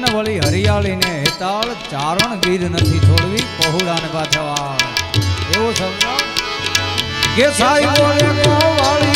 મન વળી હરિયાળીને હેતાળ ચારણ ગીર નથી છોડવી પહોળાને પાછળ એવો સમજાવ કે સાઈ બોલે કોવાળી